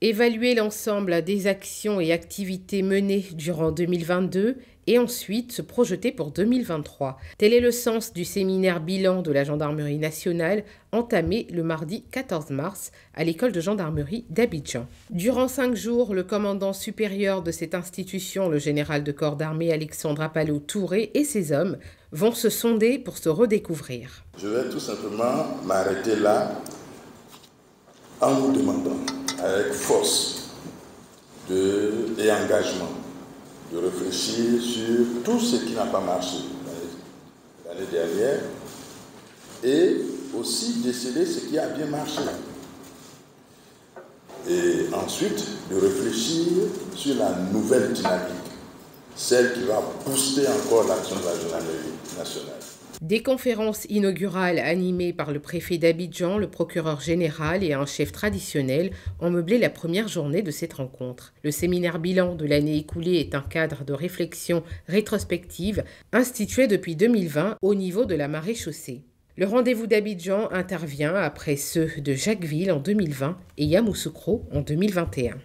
évaluer l'ensemble des actions et activités menées durant 2022 et ensuite se projeter pour 2023. Tel est le sens du séminaire bilan de la gendarmerie nationale entamé le mardi 14 mars à l'école de gendarmerie d'Abidjan. Durant cinq jours, le commandant supérieur de cette institution, le général de corps d'armée Alexandre Apallo Touré et ses hommes vont se sonder pour se redécouvrir. Je vais tout simplement m'arrêter là en vous demandant force et engagement de réfléchir sur tout ce qui n'a pas marché l'année dernière et aussi déceler ce qui a bien marché. Et ensuite de réfléchir sur la nouvelle dynamique, celle qui va booster encore l'action de la nationale. Des conférences inaugurales animées par le préfet d'Abidjan, le procureur général et un chef traditionnel ont meublé la première journée de cette rencontre. Le séminaire bilan de l'année écoulée est un cadre de réflexion rétrospective institué depuis 2020 au niveau de la marée chaussée. Le rendez-vous d'Abidjan intervient après ceux de Jacquesville en 2020 et Yamoussoukro en 2021.